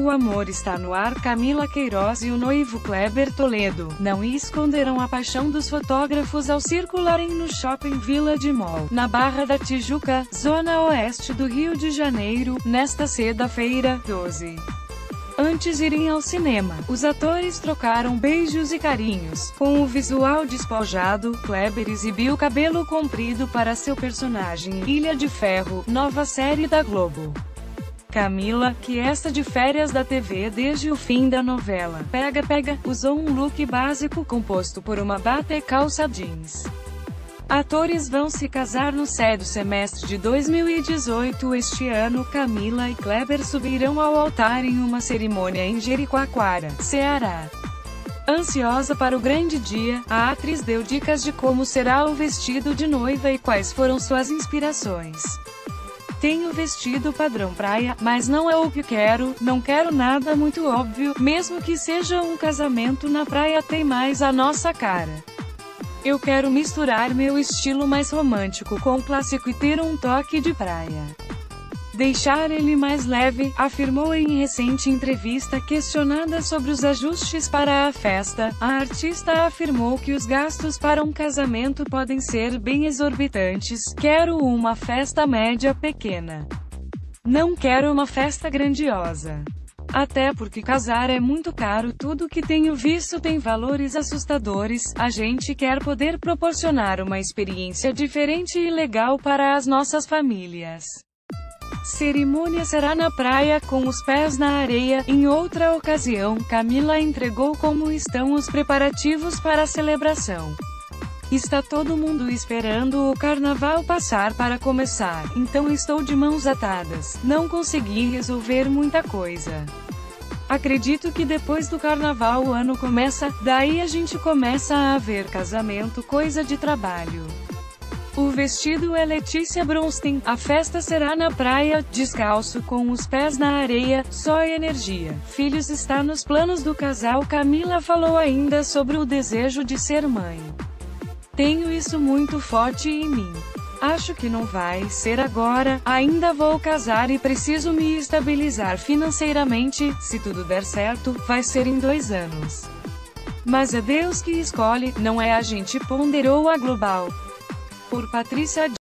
O amor está no ar Camila Queiroz e o noivo Kleber Toledo, não esconderam a paixão dos fotógrafos ao circularem no Shopping Vila de Mall, na Barra da Tijuca, zona oeste do Rio de Janeiro, nesta sexta-feira, 12. Antes irem ao cinema, os atores trocaram beijos e carinhos. Com o visual despojado, Kleber exibiu cabelo comprido para seu personagem Ilha de Ferro, nova série da Globo. Camila, que está de férias da TV desde o fim da novela Pega Pega, usou um look básico composto por uma bata e calça jeans. Atores vão se casar no cedo semestre de 2018 este ano. Camila e Kleber subirão ao altar em uma cerimônia em Jericoacoara, Ceará. Ansiosa para o grande dia, a atriz deu dicas de como será o vestido de noiva e quais foram suas inspirações. Tenho vestido padrão praia, mas não é o que quero, não quero nada muito óbvio, mesmo que seja um casamento na praia tem mais a nossa cara. Eu quero misturar meu estilo mais romântico com clássico e ter um toque de praia deixar ele mais leve, afirmou em recente entrevista questionada sobre os ajustes para a festa. A artista afirmou que os gastos para um casamento podem ser bem exorbitantes. Quero uma festa média pequena. Não quero uma festa grandiosa. Até porque casar é muito caro, tudo que tenho visto tem valores assustadores. A gente quer poder proporcionar uma experiência diferente e legal para as nossas famílias. Cerimônia será na praia, com os pés na areia. Em outra ocasião, Camila entregou como estão os preparativos para a celebração. Está todo mundo esperando o carnaval passar para começar, então estou de mãos atadas. Não consegui resolver muita coisa. Acredito que depois do carnaval o ano começa, daí a gente começa a ver casamento, coisa de trabalho. O vestido é Letícia Bronstein. A festa será na praia, descalço, com os pés na areia, só energia. Filhos está nos planos do casal. Camila falou ainda sobre o desejo de ser mãe. Tenho isso muito forte em mim. Acho que não vai ser agora, ainda vou casar e preciso me estabilizar financeiramente, se tudo der certo, vai ser em dois anos. Mas é Deus que escolhe, não é a gente ponderou a global por Patrícia